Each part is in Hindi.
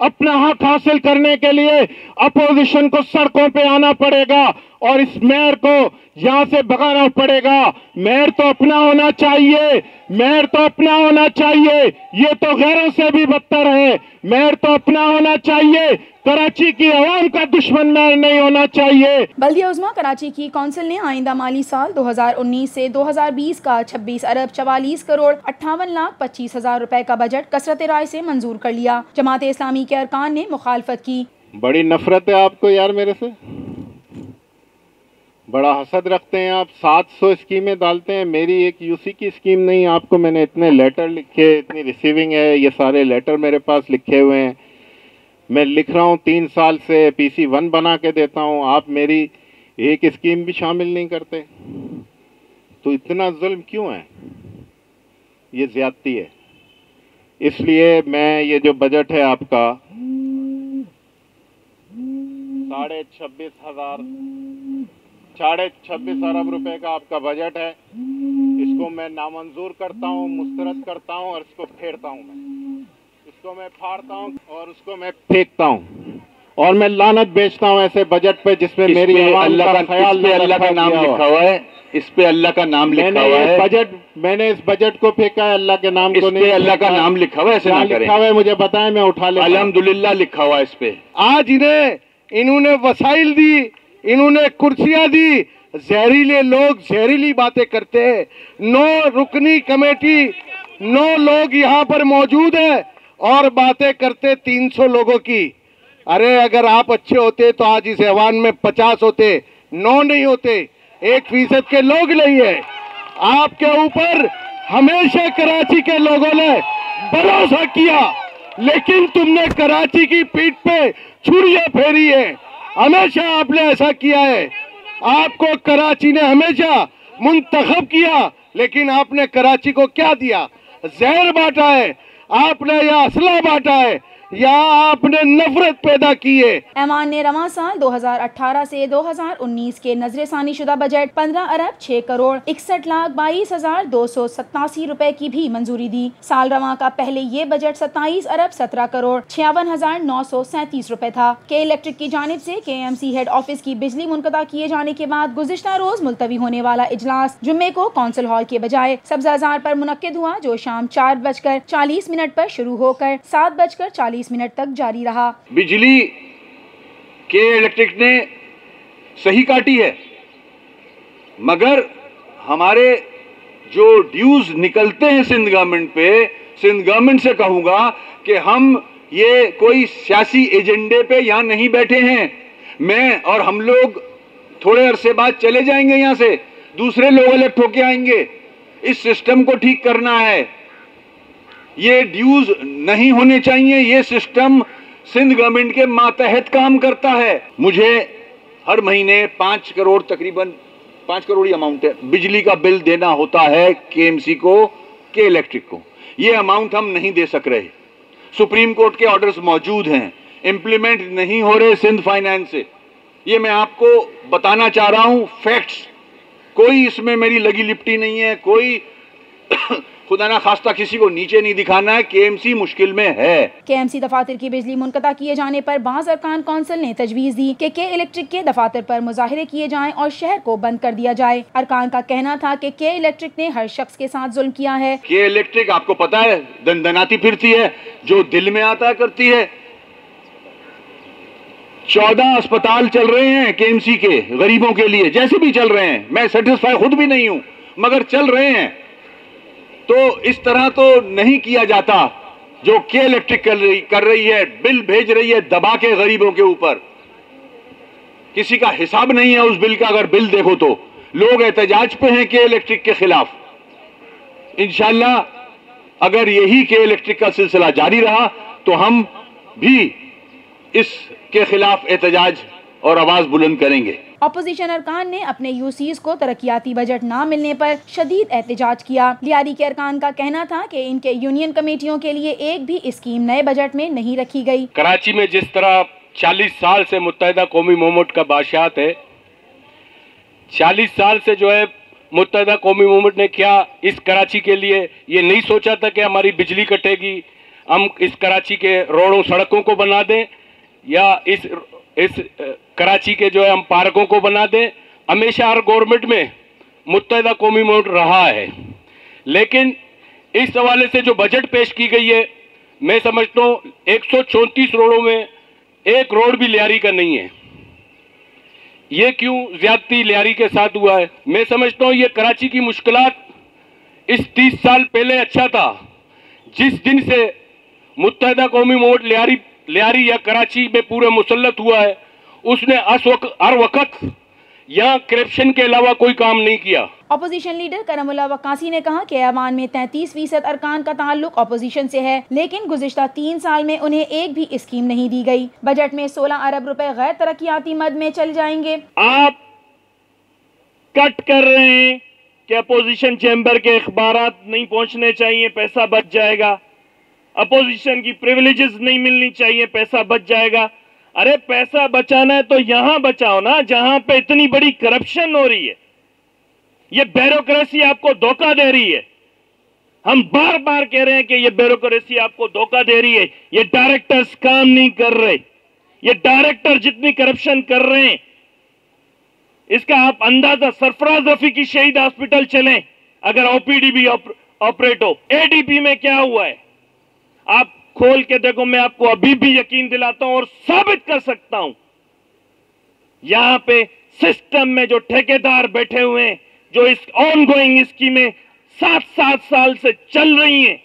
अपना हक हासिल करने के लिए अपोजिशन को सड़कों पे आना पड़ेगा। और इस मेयर को यहाँ से भगाना पड़ेगा। मेयर तो अपना होना चाहिए। मेयर तो अपना होना चाहिए। ये तो गैरों से भी बदतर है। मेयर तो अपना होना चाहिए। कराची की आवाम का दुश्मन मेयर नहीं होना चाहिए। बल्दिया उजमा कराची की कौंसिल ने आइंदा माली साल 2019 से 2020 का 26 अरब चवालीस करोड़ अट्ठावन लाख पच्चीस हज़ार रूपए का बजट कसरत राय से मंजूर कर लिया। जमात इस्लामी के अरकान ने मुखालफत की। बड़ी नफरत है आपको यार मेरे से। बड़ा हसद रखते हैं आप 700 स्कीमें डालते हैं, मेरी एक यूसी की स्कीम नहीं, आपको मैंने इतने लेटर लिखे, इतनी रिसीविंग है, ये सारे लेटर मेरे पास लिखे हुए हैं। मैं लिख रहा हूँ तीन साल से पीसी वन बना के देता हूँ, आप मेरी एक स्कीम भी शामिल नहीं करते। तो इतना जुल्म क्यों है? ये ज्यादती है। इसलिए मैं, ये जो बजट है आपका, साढ़े छब्बीस हज़ार साढ़े छब्बीस अरब रुपए का आपका बजट है। इसको मैं नामंजूर करता हूँ मुस्तरद करता हूँ और इसको फेरता हूँ मैं। इसको मैं फाड़ता हूँ और उसको मैं फेंकता हूँ। और मैं लानत बेचता हूँ ऐसे बजट पे जिसमें मेरी अल्लाह का ख्याल अल्लाह का नाम लिखा हुआ है। इस पे अल्लाह का नाम लिखा हुआ है। बजट मैंने इस बजट को फेंका है अल्लाह के नाम को नहीं अल्लाह का नाम लिखा हुआ है ऐसे ना लिखा हुआ है मुझे बताएँ मैं उठा ले अल्हम्दुलिल्लाह लिखा हुआ है इस पे आज इन्हें इन्होंने वसाइल दी। इन्होंने कुर्सियाँ दी, जहरीले लोग जहरीली बातें करते हैं। नौ रुकनी कमेटी, नौ लोग यहाँ पर मौजूद है और बातें करते तीन सौ लोगों की। अरे अगर आप अच्छे होते तो आज इस ऐवान में पचास होते, नौ नहीं होते, एक फ़ीसद के लोग नहीं है। आपके ऊपर हमेशा कराची के लोगों ने भरोसा किया, लेकिन तुमने कराची की पीठ पे छुड़िया फेरी है। हमेशा आपने ऐसा किया है। आपको कराची ने हमेशा मुंतखब किया, लेकिन आपने कराची को क्या दिया? जहर बांटा है। आपने यह असला बांटा है। या आपने नफरत पैदा की है? ऐवान ने रवा साल 2018 से 2019 के नजरसानी शुदा बजट 15 अरब 6 करोड़ इकसठ लाख बाईस हज़ार दो सौ सतासी रूपए की भी मंजूरी दी। साल रवा का पहले ये बजट 27 अरब 17 करोड़ छियावन हज़ार नौ सौ सैतीस रूपए था। के इलेक्ट्रिक की जानब ऐसी के एम सी हेड ऑफ़िस की बिजली मुनकदा किए जाने के बाद गुजशत रोज मुलतवी होने वाला इजलास जुम्मे को कौंसिल हॉल के बजाय सब्जाजार आरोप मुनद हुआ, जो शाम चार बजकर चालीस मिनट आरोप शुरू होकर सात बजकर चालीस चालीस मिनट तक जारी रहा। बिजली के इलेक्ट्रिक ने सही काटी है, मगर हमारे जो ड्यूज निकलते हैं सिंध गवर्नमेंट पे, सिंध गवर्नमेंट से कहूँगा कि हम ये कोई सियासी एजेंडे पे यहाँ नहीं बैठे हैं। मैं और हम लोग थोड़े अरसे बाद चले जाएँगे यहाँ से, दूसरे लोग इलेक्ट होके आएँगे। इस सिस्टम को ठीक करना है। ये ड्यूज नहीं होने चाहिए, ये सिस्टम सिंध गवर्नमेंट के मातहत काम करता है। मुझे हर महीने पाँच करोड़ तकरीबन, पाँच करोड़ ही अमाउंट है। बिजली का बिल देना होता है केएमसी को के इलेक्ट्रिक को। ये अमाउंट हम नहीं दे सक रहे। सुप्रीम कोर्ट के ऑर्डर्स मौजूद हैं। इंप्लीमेंट नहीं हो रहे सिंध फाइनेंस से। ये मैं आपको बताना चाह रहा हूँ फैक्ट्स कोई इसमें मेरी लगी लिपटी नहीं है, कोई खुदा ना खास्ता किसी को नीचे नहीं दिखाना है केएमसी मुश्किल में है। केएमसी दफातर की बिजली मुनकता किए जाने पर बाज अरकान कौंसिल ने तजवीज दी कि के इलेक्ट्रिक के दफातर पर मुजाहरे किए जाएँ और शहर को बंद कर दिया जाए। अरकान का कहना था कि के इलेक्ट्रिक ने हर शख्स के साथ जुल्म किया है। के इलेक्ट्रिक आपको पता है दंदनाती फिरती है जो दिल में आता करती है। चौदह अस्पताल चल रहे हैं केएमसी के गरीबों के लिए जैसे भी चल रहे हैं। मैं सेटिस्फाई खुद भी नहीं हूँ मगर चल रहे हैं। तो इस तरह तो नहीं किया जाता जो के इलेक्ट्रिक कर रही कर रही है, बिल भेज रही है दबा के गरीबों के ऊपर। किसी का हिसाब नहीं है उस बिल का, अगर बिल देखो तो। लोग एहतजाज पे हैं के इलेक्ट्रिक के खिलाफ। इंशाला अगर यही के इलेक्ट्रिक का सिलसिला जारी रहा तो हम भी इसके खिलाफ एहतजाज और आवाज़ बुलंद करेंगे। अपोजिशन अरकान ने अपने यूसीज को तरक्याती बजट न मिलने पर शदीद एहतजाज किया। लियारी के अरकान का कहना था कि इनके यूनियन कमेटियों के लिए एक भी स्कीम नए बजट में नहीं रखी गई। कराची में जिस तरह 40 साल से मुतहदा कौमी मोमेंट का बादशाहत है 40 साल से जो है मुतहदा कौमी मोमेंट ने क्या इस कराची के लिए ये नहीं सोचा था कि हमारी बिजली कटेगी, हम इस कराची के रोडों, सड़कों को बना दें या इस इस कराची के जो है, हम पार्कों को बना दें। हमेशा हर गवर्नमेंट में मुतहदा कौमी मोड रहा है। लेकिन इस हवाले से जो बजट पेश की गई है, मैं समझता हूँ, एक रोडों में एक रोड भी लियारी का नहीं है। ये क्यों ज्यादती लियारी के साथ हुआ है? मैं समझता हूँ, ये कराची की मुश्किल इस तीस साल पहले अच्छा था। जिस दिन से मुतहदा कौमी मोड लियारी लियारी या कराची में पूरे मुसलत हुआ है। उसने हर वक्त यहाँ करप्शन के अलावा कोई काम नहीं किया। अपोजिशन लीडर करमुल्ला वकासी ने कहा कि ऐवान में तैतीस फ़ीसद अरकान का ताल्लुक अपोजिशन से है लेकिन गुजशत तीन साल में उन्हें एक भी स्कीम नहीं दी गई। बजट में सोलह अरब रुपए गैर तरक्याती मद में चल जाएँगे। आप कट कर रहे हैं कि अपोजिशन चैम्बर के अखबार नहीं पहुँचने चाहिए पैसा बच जाएगा। अपोजिशन की प्रिविलेजेस नहीं मिलनी चाहिए पैसा बच जाएगा। अरे पैसा बचाना है तो यहाँ बचाओ ना जहाँ पे इतनी बड़ी करप्शन हो रही है। ये ब्यूरोक्रेसी आपको धोखा दे रही है। हम बार बार कह रहे हैं कि ये ब्यूरोक्रेसी आपको धोखा दे रही है। ये डायरेक्टर्स काम नहीं कर रहे। ये डायरेक्टर जितनी करप्शन कर रहे हैं इसका आप अंदाज़ा सरफराज रफी की शहीद हॉस्पिटल चलें। अगर ओपीडी भी ऑपरेट उप, हो। एडीपी में क्या हुआ है? आप खोल के देखो, मैं आपको अभी भी यकीन दिलाता हूँ और साबित कर सकता हूँ। यहाँ पे सिस्टम में जो ठेकेदार बैठे हुए हैं, जो इस ऑन गोइंग स्कीमें सात सात साल से चल रही हैं,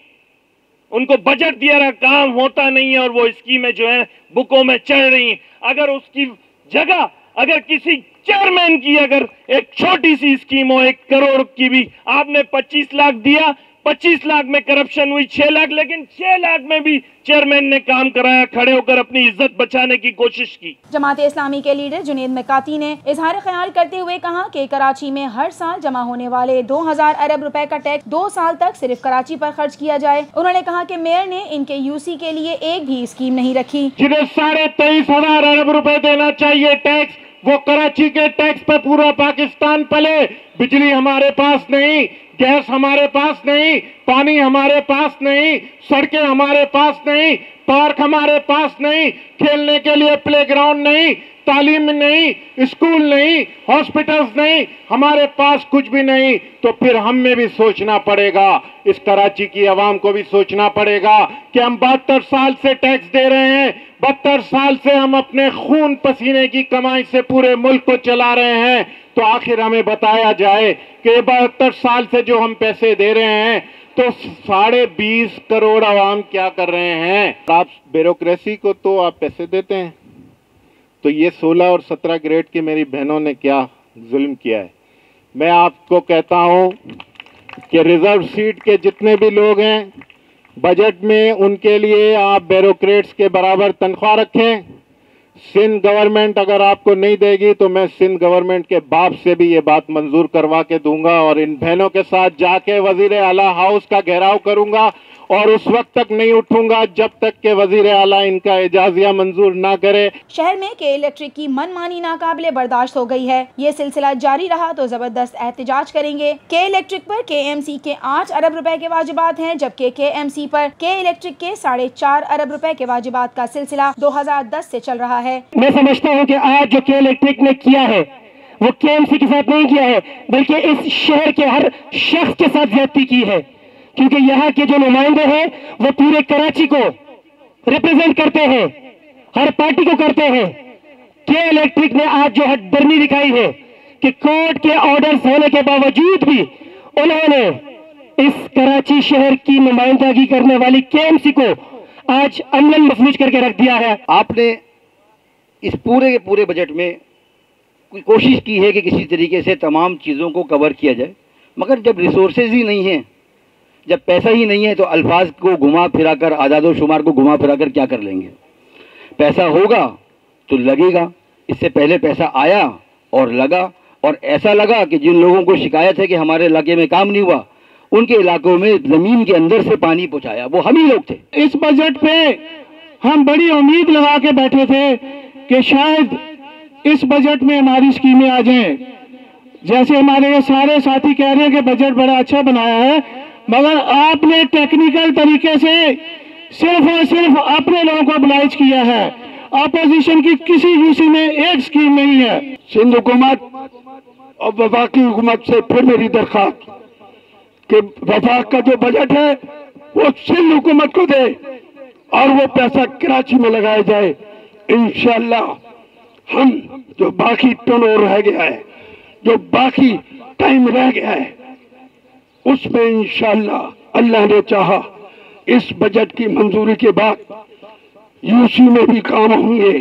उनको बजट दिया रहा, काम होता नहीं है और वो स्कीमें जो है, बुकों में चढ़ रही हैं। अगर उसकी जगह, अगर किसी चेयरमैन की अगर एक छोटी सी स्कीम हो, एक करोड़ की भी आपने 25 लाख दिया 25 लाख में करप्शन हुई 6 लाख लेकिन 6 लाख में भी चेयरमैन ने काम कराया खड़े होकर अपनी इज़्ज़त बचाने की कोशिश की। जमात इस्लामी के लीडर जुनेद मकाती ने इजहार ख्याल करते हुए कहा कि कराची में हर साल जमा होने वाले 2000 अरब रुपए का टैक्स दो साल तक सिर्फ़ कराची पर खर्च किया जाए। उन्होंने कहा कि मेयर ने इनके यूसी के लिए एक भी स्कीम नहीं रखी। जिन्हें साढ़े तेईस हज़ार अरब रुपए देना चाहिए टैक्स वो कराची के टैक्स पे पूरा पाकिस्तान पले। बिजली हमारे पास नहीं, गैस हमारे पास नहीं, पानी हमारे पास नहीं, सड़कें हमारे पास नहीं, पार्क हमारे पास नहीं, खेलने के लिए प्लेग्राउंड नहीं तालीम नहीं, स्कूल नहीं, हॉस्पिटल्स नहीं, हमारे पास कुछ भी नहीं तो फिर हमें भी सोचना पड़ेगा। इस कराची की आवाम को भी सोचना पड़ेगा कि हम बहत्तर साल से टैक्स दे रहे हैं, बहत्तर साल से हम अपने खून पसीने की कमाई से पूरे मुल्क को चला रहे हैं। तो आखिर हमें बताया जाए कि बहत्तर साल से जो हम पैसे दे रहे हैं तो साढ़े बीस करोड़ आवाम क्या कर रहे हैं? आप ब्यूरोक्रेसी को तो आप पैसे देते हैं। तो ये 16 और 17 ग्रेड की मेरी बहनों ने क्या जुल्म किया है? मैं आपको कहता हूँ कि रिज़र्व सीट के जितने भी लोग हैं, बजट में उनके लिए आप ब्यूरोक्रेट्स के बराबर तनख्वाह रखें। सिंध गवर्नमेंट अगर आपको नहीं देगी तो मैं सिंध गवर्नमेंट के बाप से भी ये बात मंजूर करवा के दूँगा और इन बहनों के साथ जाके वज़ीर आला हाउस का घेराव करूँगा और उस वक्त तक नहीं उठूँगा जब तक के वज़ीर आला इनका एजाजिया मंजूर ना करे। शहर में के इलेक्ट्रिक की मनमानी नाकाबले बर्दाश्त हो गई है। ये सिलसिला जारी रहा तो ज़बरदस्त एहतजाज करेंगे। के इलेक्ट्रिक पर के एम सी के आठ अरब रुपए के वाजिबात हैं जबकि के एम सी पर के इलेक्ट्रिक के साढ़े चार अरब रुपए के वाजिबात का सिलसिला दो हज़ार दस ऐसी चल रहा है। मैं समझता हूँ की आज जो के इलेक्ट्रिक ने किया है वो के एम सी के साथ नहीं किया है बल्कि इस शहर के हर शख्स के साथ ज़्यादा की है। क्योंकि यहाँ के जो नुमाइंदे हैं, वो पूरे कराची को रिप्रेजेंट करते हैं, हर पार्टी को करते हैं। के इलेक्ट्रिक ने आज जो हटदर्मी दिखाई है कि कोर्ट के ऑर्डर्स होने के बावजूद भी उन्होंने इस कराची शहर की नुमाइंदगी करने वाली केएमसी को आज अमलन मफलूज करके रख दिया है। आपने इस पूरे के पूरे बजट में कोशिश की है कि किसी तरीके से तमाम चीज़ों को कवर किया जाए, मगर जब रिसोर्सेज ही नहीं हैं जब पैसा ही नहीं है तो अल्फाज को घुमा फिरा कर आज़ाद शुमार को घुमा फिरा कर क्या कर लेंगे? पैसा होगा तो लगेगा। इससे पहले पैसा आया और लगा, और ऐसा लगा कि जिन लोगों को शिकायत है कि हमारे इलाके में काम नहीं हुआ, उनके इलाकों में ज़मीन के अंदर से पानी पहुँचाया। वो हम ही लोग थे। इस बजट पे हम बड़ी उम्मीद लगा के बैठे थे कि शायद इस बजट में हमारी स्कीमें आ जाएँ। जैसे हमारे सारे साथी कह रहे हैं कि बजट बड़ा अच्छा बनाया है मगर आपने टेक्निकल तरीके से सिर्फ़ और सिर्फ़ अपने लोगों को oblige किया है। अपोजिशन की किसी यूसी में एक स्कीम नहीं है। सिंध हुकूमत और वफाकी हुकूमत से फिर मेरी दरख्वास्त कि वफाक का जो बजट है, वो सिंध हुकूमत को दे और वो पैसा कराची में लगाया जाए। इंशाल्लाह, हम जो बाकी टर्न रह गया है, जो बाकी टाइम रह गया है उसमें इंशाला अल्लाह ने चाहा, इस बजट की मंजूरी के बाद यूसी में भी काम होंगे,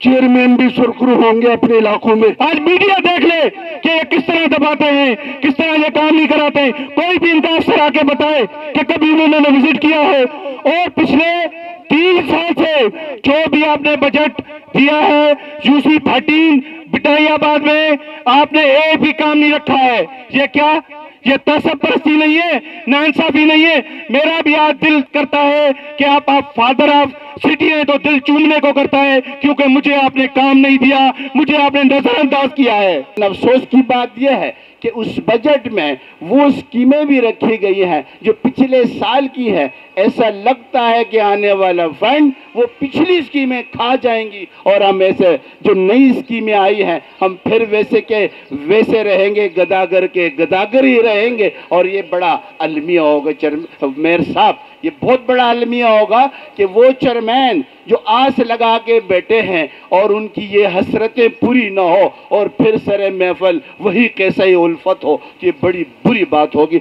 चेयरमैन भी सुरखरू होंगे अपने इलाकों में। आज मीडिया देख ले कि ये किस तरह दबाते हैं, किस तरह ये काम नहीं कराते कोई भी इनका अफसर आके बताए कि कभी उन्होंने विज़िट किया है। और पिछले तीन साल से जो भी आपने बजट दिया है, यूसी थर्टीन, बिटाइयाबाद में आपने एक भी काम नहीं रखा है। ये क्या? ये तसब परस्ती नहीं है नाइंसाफी नहीं है। मेरा भी आज दिल करता है कि आप आप फादर ऑफ़ है तो दिल चूमने को करता है, क्योंकि मुझे आपने काम नहीं दिया, मुझे आपने नजरअंदाज किया है। अफसोस की बात यह है कि उस बजट में वो स्कीमें भी रखी गई हैं, जो पिछले साल की है। ऐसा लगता है कि आने वाला फंड वो पिछली स्कीमें खा जाएँगी, और हम ऐसे जो नई स्कीमें आई हैं, हम फिर वैसे के वैसे रहेंगे, गदागर के गदागर ही रहेंगे। और ये बड़ा अलमिया होगा चर मेयर साहब, ये बहुत बड़ा अलमिया होगा कि वो चेयरमैन जो आस लगा के बैठे हैं और उनकी ये हसरतें पूरी ना हो और फिर सर महफल, वही कैसा ही उल्फत हो कि बड़ी बुरी बात होगी।